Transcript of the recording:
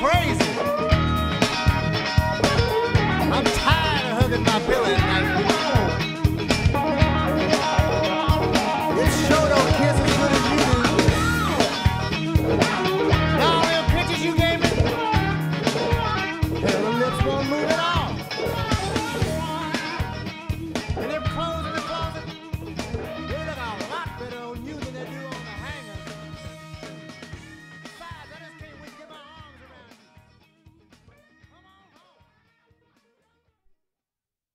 crazy. I'm tired of hugging my pillow.